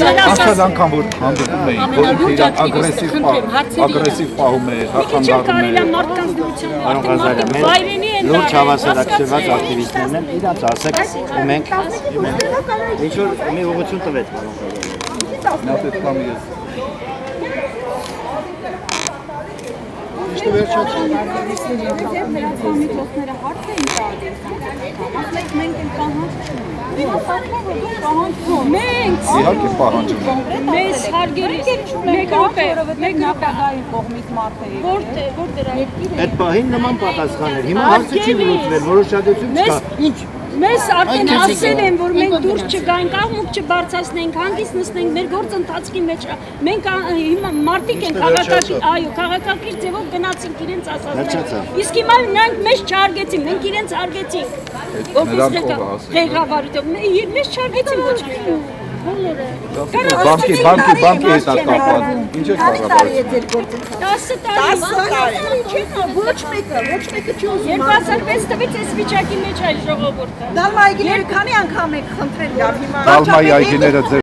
Անցած անգամ որ հանդիպում էին, որ իրան ագրեսիվ ագրեսիվ պահում է, հախանդարում կարելի է Պարոն Ղազարյան, են լուրջ հավասարակցված ակտիվիստներն են, իրանց ասեք ու մենք ինչ որ մի ուղղություն տվեց պարոն Ղազարյան։ Նա պետք է ես Միջոցները հարց էին տալիս։ Ասեք մենք Մենք իհարկե պահանջում մեզ հարգելիս մեկ րոպե մեկ րոպե նախագահի կողմից մարդ է որտե որտե Այդ պահին նման պատասխան էր։ Հիմա հարցը չի լուծվել, որոշակություն չկա։ Ինչ Մեզ արդեն ասել են, որ մենք դուրս չգայինք, աղմուկ չբարձրացնենք, հանգիստ նստենք, մեր գործընթացքի մեջ ա- մենք հիմա մարտիկ են քաղաքակիր, այո, քաղաքակիր ձևով գնացինք իրենց ասածները։ Իսկ հիմա նրանք մեզ չարգեցին, մենք իրենց արգեցինք։ ասել։ ղեկավարությամբ, մե- մեզ չարգեցին ոչ մի։ Բանկի բանկի բանկի հետ է կապված։ Ինչ է կառավարում։ 10 տարի։ Ոչ մեկը, ոչ մեկը չի ուզում։ 2006 թվականից այս վիճակի մեջ այլ ժողովուրդը։ Դալմայգիները քանի անգամ եք խնդրել Դալմայի այգիները ձեր